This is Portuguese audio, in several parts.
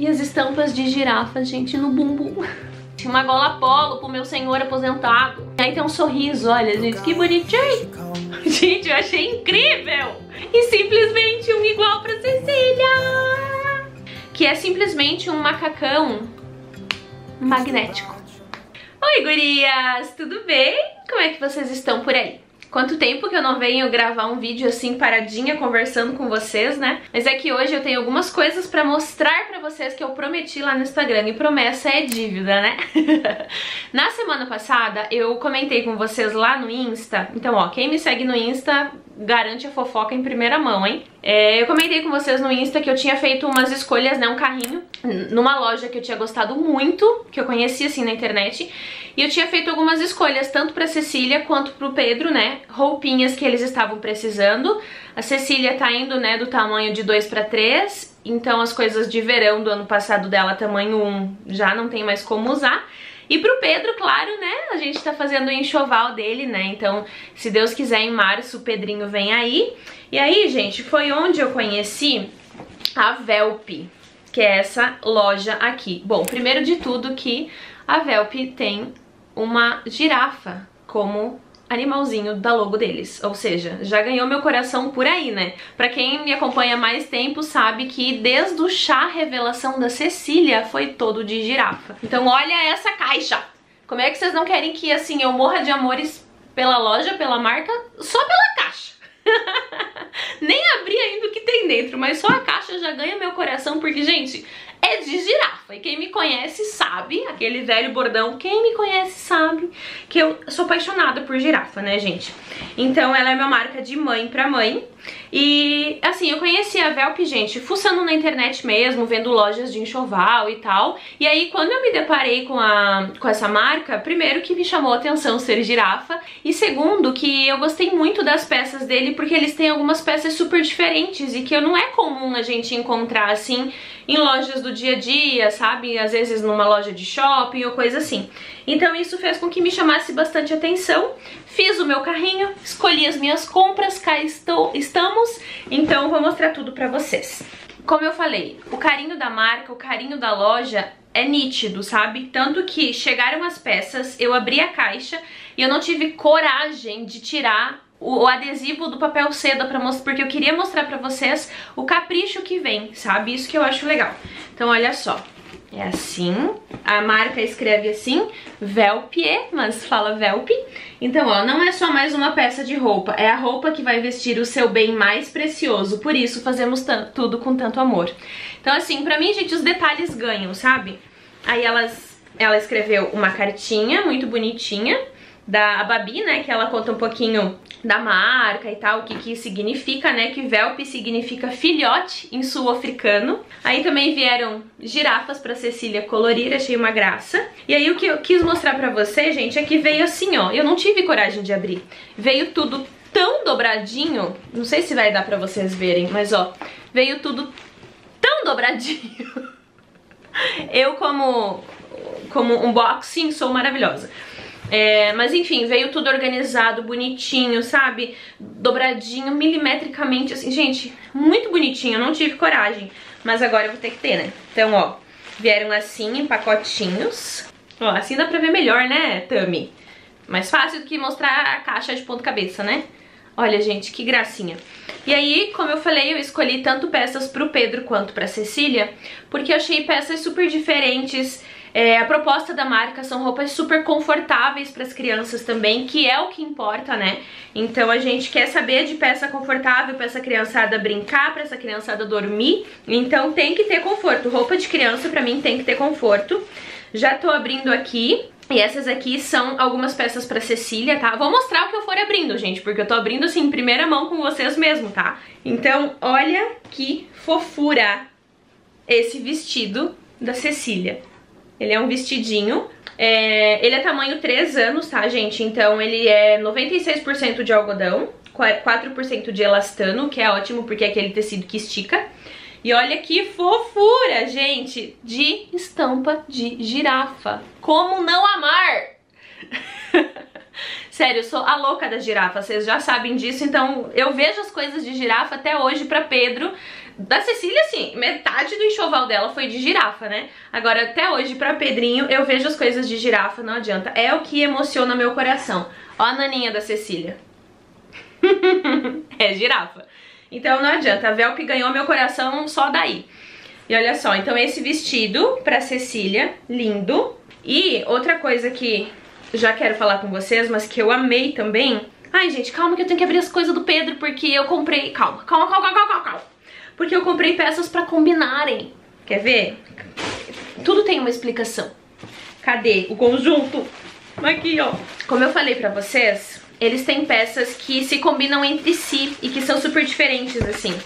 E as estampas de girafa, gente, no bumbum. Uma gola polo pro meu senhor aposentado. E aí tem um sorriso, olha, gente, que bonitinho. Gente, eu achei incrível. E simplesmente um igual pra Cecília. Que é simplesmente um macacão magnético. Oi, gurias! Tudo bem? Como é que vocês estão por aí? Quanto tempo que eu não venho gravar um vídeo assim paradinha conversando com vocês, né? Mas é que hoje eu tenho algumas coisas pra mostrar pra vocês que eu prometi lá no Instagram e promessa é dívida, né? Na semana passada eu comentei com vocês lá no Insta, então ó, quem me segue no Insta garante a fofoca em primeira mão, hein? É, eu comentei com vocês no Insta que eu tinha feito umas escolhas, né, um carrinho, numa loja que eu tinha gostado muito, que eu conhecia assim na internet, e eu tinha feito algumas escolhas, tanto pra Cecília quanto pro Pedro, né, roupinhas que eles estavam precisando. A Cecília tá indo, né, do tamanho de 2 para 3, então as coisas de verão do ano passado dela, tamanho 1, já não tem mais como usar. E pro Pedro, claro, né, a gente tá fazendo o enxoval dele, né, então se Deus quiser em março o Pedrinho vem aí. E aí, gente, foi onde eu conheci a Velp, que é essa loja aqui. Bom, primeiro de tudo que a Velp tem uma girafa como animalzinho da logo deles. Ou seja, já ganhou meu coração por aí, né? Pra quem me acompanha mais tempo sabe que desde o chá revelação da Cecília foi todo de girafa. Então olha essa caixa! Como é que vocês não querem que, assim, eu morra de amores pela loja, pela marca, só pela caixa? Nem abri ainda o que tem dentro, mas só a caixa já ganha meu coração, porque, gente, é de girafa. E quem me conhece sabe, aquele velho bordão, quem me conhece sabe que eu sou apaixonada por girafa, né, gente? Então ela é minha marca de mãe pra mãe. E assim, eu conheci a Velp, gente, fuçando na internet mesmo, vendo lojas de enxoval e tal. E aí, quando eu me deparei com, a, com essa marca, primeiro que me chamou a atenção ser girafa, e segundo que eu gostei muito das peças dele, porque eles têm algumas peças super diferentes e que não é comum a gente encontrar assim em lojas do dia a dia, sabe? Às vezes numa loja de shopping ou coisa assim. Então isso fez com que me chamasse bastante atenção. Fiz o meu carrinho, escolhi as minhas compras, cá estou, estamos. Então vou mostrar tudo pra vocês. Como eu falei, o carinho da marca, o carinho da loja é nítido, sabe? Tanto que chegaram as peças, eu abri a caixa e eu não tive coragem de tirar o, adesivo do papel seda para mostrar, porque eu queria mostrar pra vocês o capricho que vem, sabe? Isso que eu acho legal. Então olha só, é assim, a marca escreve assim, Velpie, mas fala Velp. Então, ó, não é só mais uma peça de roupa, é a roupa que vai vestir o seu bem mais precioso, por isso fazemos tudo com tanto amor. Então, assim, pra mim, gente, os detalhes ganham, sabe? Aí elas, ela escreveu uma cartinha muito bonitinha da Babi, né, que ela conta um pouquinho da marca e tal, o que que significa, né, que Velp significa filhote em sul-africano. Aí também vieram girafas pra Cecília colorir, achei uma graça. E aí o que eu quis mostrar pra você, gente, é que veio assim, ó, eu não tive coragem de abrir. Veio tudo tão dobradinho, não sei se vai dar pra vocês verem, mas ó, veio tudo tão dobradinho. Eu como, como unboxing sou maravilhosa. É, mas enfim, veio tudo organizado, bonitinho, sabe? Dobradinho, milimetricamente, assim, gente, muito bonitinho, eu não tive coragem, mas agora eu vou ter que ter, né? Então, ó, vieram assim, em pacotinhos. Ó, assim dá pra ver melhor, né, Tami? Mais fácil do que mostrar a caixa de ponta cabeça, né? Olha, gente, que gracinha. E aí, como eu falei, eu escolhi tanto peças pro Pedro quanto pra Cecília, porque eu achei peças super diferentes, é, a proposta da marca são roupas super confortáveis para as crianças também, que é o que importa, né? Então a gente quer saber de peça confortável para essa criançada brincar, para essa criançada dormir. Então tem que ter conforto. Roupa de criança para mim tem que ter conforto. Já tô abrindo aqui. E essas aqui são algumas peças pra Cecília, tá? Vou mostrar o que eu for abrindo, gente, porque eu tô abrindo assim em primeira mão com vocês mesmo, tá? Então, olha que fofura esse vestido da Cecília. Ele é um vestidinho. É, ele é tamanho 3 anos, tá, gente? Então ele é 96% de algodão, 4% de elastano, que é ótimo porque é aquele tecido que estica. E olha que fofura, gente, de estampa de girafa. Como não amar? Sério, eu sou a louca da girafa, vocês já sabem disso, então eu vejo as coisas de girafa até hoje pra Pedro. Da Cecília, assim, metade do enxoval dela foi de girafa, né? Agora, até hoje, pra Pedrinho, eu vejo as coisas de girafa, não adianta. É o que emociona meu coração. Ó a naninha da Cecília. é girafa. Então não adianta, a Velp ganhou meu coração só daí. E olha só, então esse vestido pra Cecília, lindo. E outra coisa que já quero falar com vocês, mas que eu amei também... Ai, gente, calma que eu tenho que abrir as coisas do Pedro, porque eu comprei... Calma, calma, calma, calma, calma, calma. Porque eu comprei peças pra combinarem. Quer ver? Tudo tem uma explicação. Cadê o conjunto? Aqui, ó. Como eu falei pra vocês, eles têm peças que se combinam entre si e que são super diferentes, assim.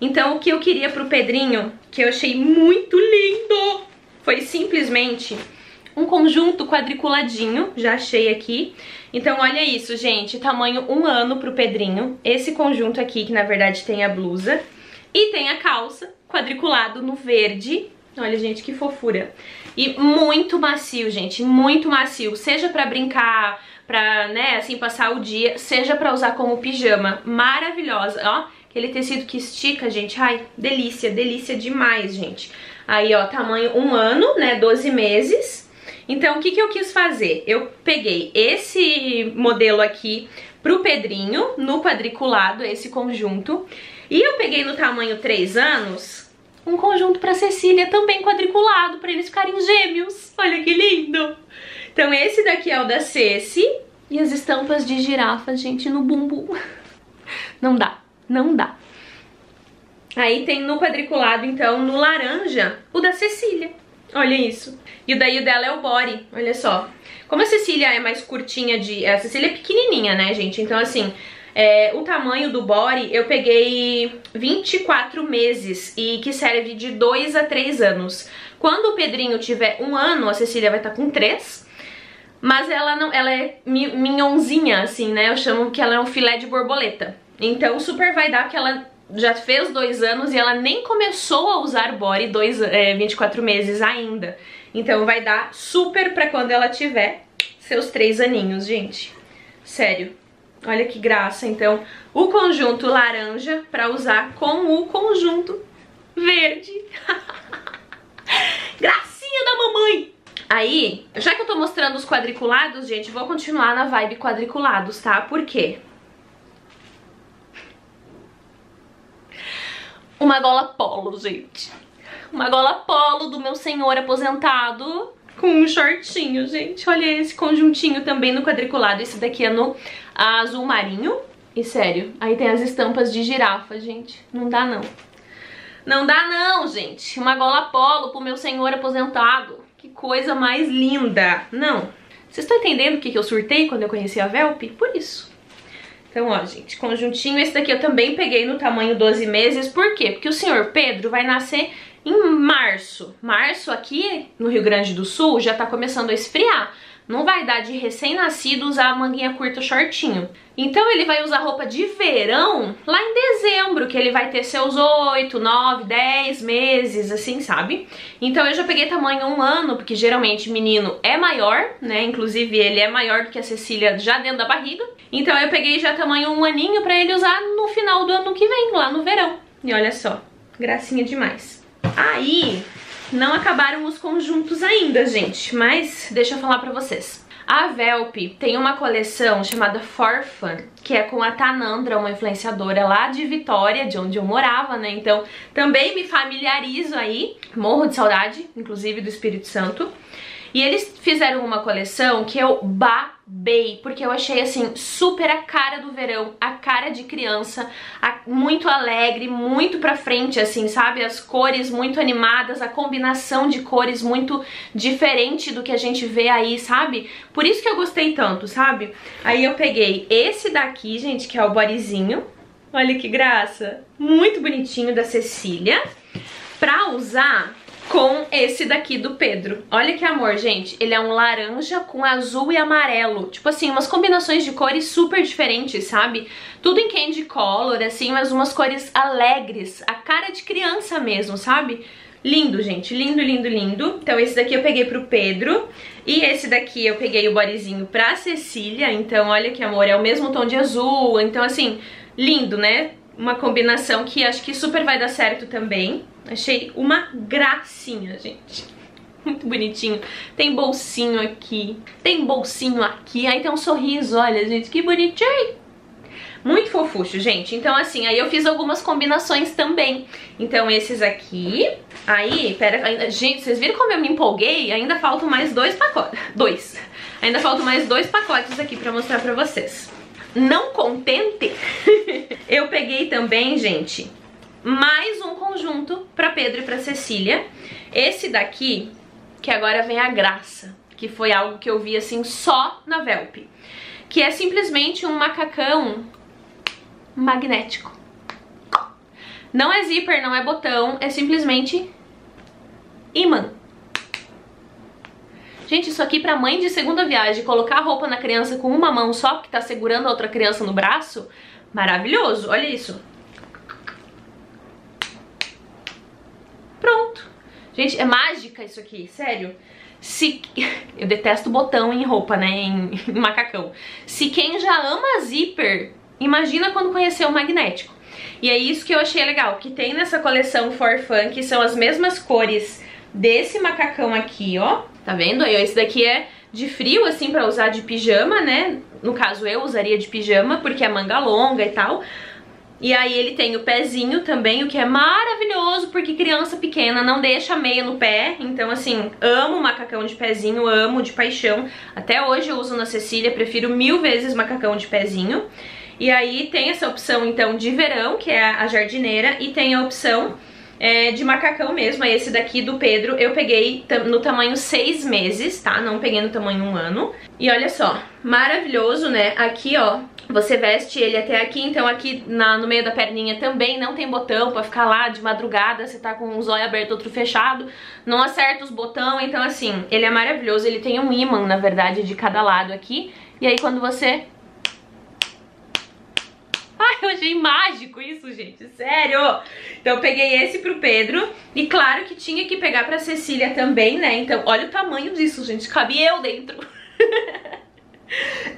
Então, o que eu queria pro Pedrinho, que eu achei muito lindo, foi simplesmente um conjunto quadriculadinho, já achei aqui. Então, olha isso, gente, tamanho um ano pro Pedrinho. Esse conjunto aqui, que na verdade tem a blusa. E tem a calça, quadriculado no verde. Olha, gente, que fofura. E muito macio, gente, muito macio. Seja pra brincar, pra, né, assim, passar o dia, seja pra usar como pijama. Maravilhosa, ó. Aquele tecido que estica, gente, ai, delícia, delícia demais, gente. Aí, ó, tamanho um ano, né, 12 meses. Então, o que que eu quis fazer? Eu peguei esse modelo aqui pro Pedrinho, no quadriculado, esse conjunto. E eu peguei no tamanho 3 anos um conjunto pra Cecília também quadriculado, pra eles ficarem gêmeos. Olha que lindo! Então esse daqui é o da Ceci. E as estampas de girafa, gente, no bumbum. Não dá, não dá. Aí tem no quadriculado, então, no laranja, o da Cecília. Olha isso. E daí o dela é o body, olha só. Como a Cecília é mais curtinha de... A Cecília é pequenininha, né, gente? Então, assim, é, o tamanho do body eu peguei 24 meses e que serve de 2 a 3 anos. Quando o Pedrinho tiver um ano, a Cecília vai estar tá com 3. Mas ela não, ela é minhonzinha, assim, né? Eu chamo que ela é um filé de borboleta. Então super vai dar que ela já fez dois anos e ela nem começou a usar body dois, é, 24 meses ainda. Então vai dar super pra quando ela tiver seus três aninhos, gente. Sério. Olha que graça, então, o conjunto laranja para usar com o conjunto verde. Gracinha da mamãe! Aí, já que eu tô mostrando os quadriculados, gente, vou continuar na vibe quadriculados, tá? Por quê? Uma gola polo, gente. Uma gola polo do meu senhor aposentado com um shortinho, gente. Olha esse conjuntinho também no quadriculado. Esse daqui é no azul marinho. E sério, aí tem as estampas de girafa, gente. Não dá não. Não dá não, gente. Uma gola polo pro meu senhor aposentado. Que coisa mais linda. Não. Vocês estão entendendo o que, que eu surtei quando eu conheci a Velp? Por isso. Então, ó, gente, conjuntinho. Esse daqui eu também peguei no tamanho 12 meses. Por quê? Porque o senhor Pedro vai nascer em março. Março aqui no Rio Grande do Sul já tá começando a esfriar. Não vai dar de recém-nascido usar manguinha curta shortinho. Então ele vai usar roupa de verão lá em dezembro, que ele vai ter seus 8, 9, 10 meses, assim, sabe? Então eu já peguei tamanho um ano, porque geralmente menino é maior, né? Inclusive ele é maior do que a Cecília já dentro da barriga. Então eu peguei já tamanho um aninho pra ele usar no final do ano que vem, lá no verão. E olha só, gracinha demais. Aí, não acabaram os conjuntos ainda, gente, mas deixa eu falar pra vocês. A Velp tem uma coleção chamada For Fun, que é com a Tanandra, uma influenciadora lá de Vitória, de onde eu morava, né? Então, também me familiarizo aí, morro de saudade, inclusive do Espírito Santo. E eles fizeram uma coleção que eu babei, porque eu achei assim super a cara do verão, a cara de criança, a, muito alegre, muito pra frente assim, sabe? As cores muito animadas, a combinação de cores muito diferente do que a gente vê aí, sabe? Por isso que eu gostei tanto, sabe? Aí eu peguei esse daqui, gente, que é o bodyzinho. Olha que graça! Muito bonitinho da Cecília. Pra usar com esse daqui do Pedro. Olha que amor, gente. Ele é um laranja com azul e amarelo. Tipo assim, umas combinações de cores super diferentes, sabe? Tudo em candy color, assim, mas umas cores alegres. A cara de criança mesmo, sabe? Lindo, gente, lindo, lindo, lindo. Então esse daqui eu peguei pro Pedro e esse daqui eu peguei o bodyzinho pra Cecília. Então olha que amor, é o mesmo tom de azul. Então assim, lindo, né? Uma combinação que acho que super vai dar certo também. Achei uma gracinha, gente. Muito bonitinho. Tem bolsinho aqui, tem bolsinho aqui, aí tem um sorriso, olha, gente, que bonitinho. Muito fofucho, gente. Então, assim, aí eu fiz algumas combinações também. Então, esses aqui. Aí, pera, ainda, gente, vocês viram como eu me empolguei? Ainda faltam mais dois pacotes. Dois. Ainda faltam mais dois pacotes aqui pra mostrar pra vocês. Não contente, eu peguei também, gente, mais um conjunto pra Pedro e pra Cecília. Esse daqui, que agora vem a graça, que foi algo que eu vi, assim, só na Velp. Que é simplesmente um macacão magnético. Não é zíper, não é botão, é simplesmente imã. Gente, isso aqui pra mãe de segunda viagem, colocar a roupa na criança com uma mão só, que tá segurando a outra criança no braço, maravilhoso, olha isso. Gente, é mágica isso aqui, sério. Se... Eu detesto botão em roupa, né, em, em macacão. Se quem já ama zíper Imagina quando conheceu o magnético. E é isso que eu achei legal, que tem nessa coleção For Fun, que são as mesmas cores desse macacão aqui, ó. Tá vendo? Aí, esse daqui é de frio, assim, pra usar de pijama, né? No caso, eu usaria de pijama, porque é manga longa e tal. E aí ele tem o pezinho também, o que é maravilhoso, porque criança pequena não deixa meia no pé. Então, assim, amo macacão de pezinho, amo de paixão. Até hoje eu uso na Cecília, prefiro mil vezes macacão de pezinho. E aí tem essa opção, então, de verão, que é a jardineira, e tem a opção é, de macacão mesmo, é esse daqui do Pedro, eu peguei no tamanho 6 meses, tá? Não peguei no tamanho 1 ano. E olha só, maravilhoso, né? Aqui, ó, você veste ele até aqui, então aqui na, no meio da perninha também não tem botão pra ficar lá de madrugada, você tá com um zóio aberto, outro fechado, não acerta os botões, então assim, ele é maravilhoso, ele tem um imã, na verdade, de cada lado aqui, e aí quando você Ai, eu achei mágico isso, gente, sério. Então eu peguei esse pro Pedro e claro que tinha que pegar pra Cecília também, né? Então olha o tamanho disso, gente, cabe eu dentro.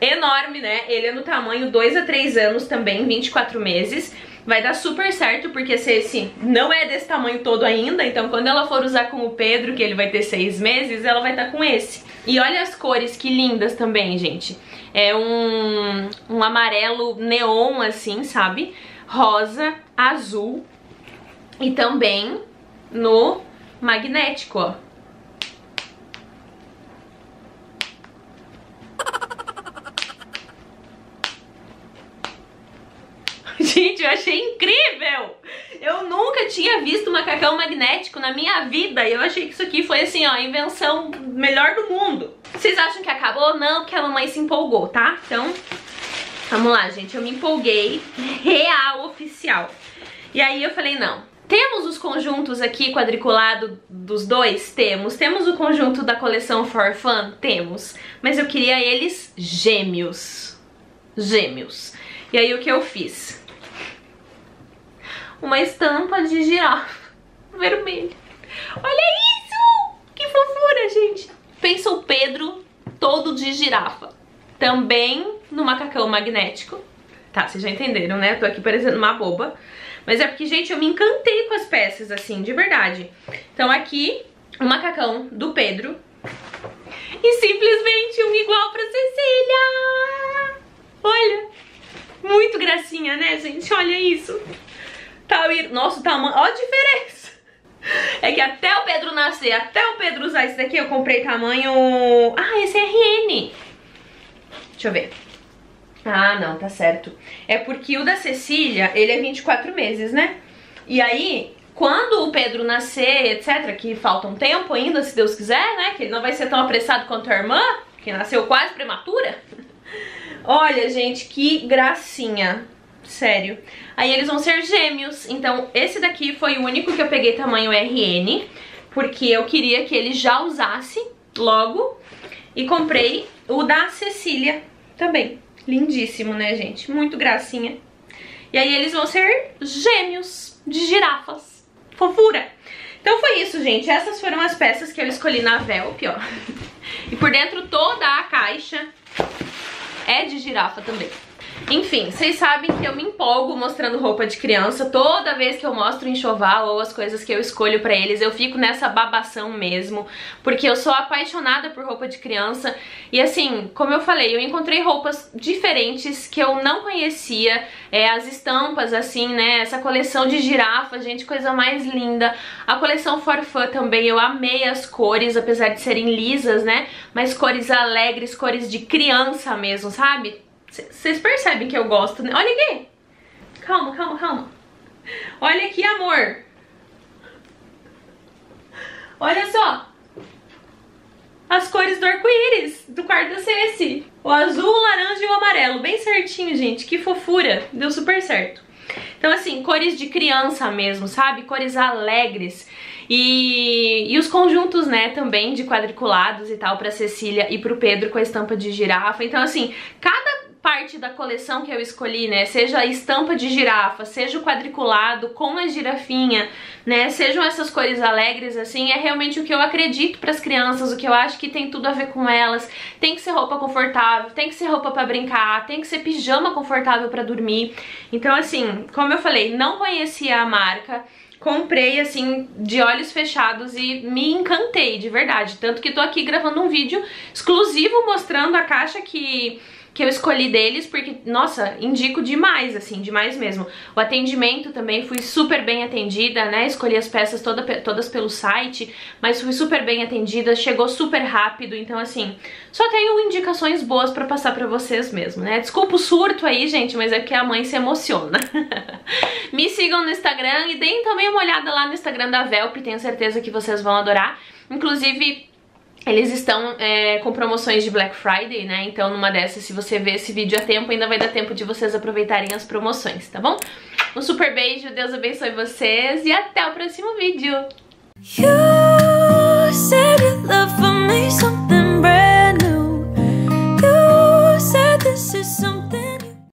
Enorme, né? Ele é no tamanho 2 a 3 anos também, 24 meses. Vai dar super certo, porque se esse não é desse tamanho todo ainda, então quando ela for usar com o Pedro, que ele vai ter 6 meses, ela vai estar tá com esse. E olha as cores, que lindas também, gente. É um, um amarelo neon, assim, sabe? Rosa, azul e também no magnético, ó. Gente, eu achei incrível! Eu nunca tinha visto macacão magnético na minha vida e eu achei que isso aqui foi assim, ó, a invenção melhor do mundo. Vocês acham que acabou? Não, porque a mamãe se empolgou, tá? Então, vamos lá, gente. Eu me empolguei. Real, oficial. E aí eu falei, não. Temos os conjuntos aqui quadriculado dos dois? Temos. Temos o conjunto da coleção For Fun? Temos. Mas eu queria eles gêmeos. Gêmeos. E aí o que eu fiz? Uma estampa de girafa vermelha. Olha isso! Que fofura, gente! Pensa o Pedro todo de girafa. Também no macacão magnético. Tá, vocês já entenderam, né? Tô aqui parecendo uma boba. Mas é porque, gente, eu me encantei com as peças, assim, de verdade. Então aqui, o macacão do Pedro. E simplesmente um igual pra Cecília. Olha. Muito gracinha, né, gente? Olha isso. Tá, nossa, o tamanho... Olha a diferença. É que até o Pedro nascer, até o Pedro usar esse daqui, eu comprei tamanho... Ah, esse é RN. Deixa eu ver. Ah, não, tá certo. É porque o da Cecília, ele é 24 meses, né? E aí, quando o Pedro nascer, etc, que falta um tempo ainda, se Deus quiser, né? Que ele não vai ser tão apressado quanto a irmã, que nasceu quase prematura. Olha, gente, que gracinha. Sério. Aí eles vão ser gêmeos. Então esse daqui foi o único que eu peguei tamanho RN, porque eu queria que ele já usasse logo. E comprei o da Cecília também. Lindíssimo, né, gente? Muito gracinha. E aí eles vão ser gêmeos de girafas. Fofura! Então foi isso, gente. Essas foram as peças que eu escolhi na Velp, ó. E por dentro toda a caixa é de girafa também. Enfim, vocês sabem que eu me empolgo mostrando roupa de criança. Toda vez que eu mostro enxoval ou as coisas que eu escolho pra eles, eu fico nessa babação mesmo. Porque eu sou apaixonada por roupa de criança. E assim, como eu falei, eu encontrei roupas diferentes que eu não conhecia. É, as estampas, assim, né? Essa coleção de girafa, gente, coisa mais linda. A coleção Forfã também, eu amei as cores, apesar de serem lisas, né? Mas cores alegres, cores de criança mesmo, sabe? Vocês percebem que eu gosto, né? Olha aqui. Calma, calma, calma. Olha aqui, amor. Olha só. As cores do arco-íris do quarto da Ceci. O azul, o laranja e o amarelo. Bem certinho, gente. Que fofura. Deu super certo. Então, assim, cores de criança mesmo, sabe? Cores alegres. E, e os conjuntos, né, também de quadriculados e tal pra Cecília e pro Pedro com a estampa de girafa. Então, assim, cada parte da coleção que eu escolhi, né, seja a estampa de girafa, seja o quadriculado com a girafinha, né, sejam essas cores alegres assim, é realmente o que eu acredito para as crianças, o que eu acho que tem tudo a ver com elas. Tem que ser roupa confortável, tem que ser roupa para brincar, tem que ser pijama confortável para dormir. Então assim, como eu falei, não conhecia a marca, comprei assim de olhos fechados e me encantei de verdade, tanto que tô aqui gravando um vídeo exclusivo mostrando a caixa que que eu escolhi deles, porque, nossa, indico demais, assim, demais mesmo. O atendimento também, fui super bem atendida, né, escolhi as peças toda, todas pelo site, mas fui super bem atendida, chegou super rápido, então, assim, só tenho indicações boas pra passar pra vocês mesmo, né. Desculpa o surto aí, gente, mas é que a mãe se emociona. Me sigam no Instagram e deem também uma olhada lá no Instagram da Velp, tenho certeza que vocês vão adorar. Inclusive, eles estão é, com promoções de Black Friday, né? Então numa dessas, se você vê esse vídeo a tempo, ainda vai dar tempo de vocês aproveitarem as promoções, tá bom? Um super beijo, Deus abençoe vocês e até o próximo vídeo!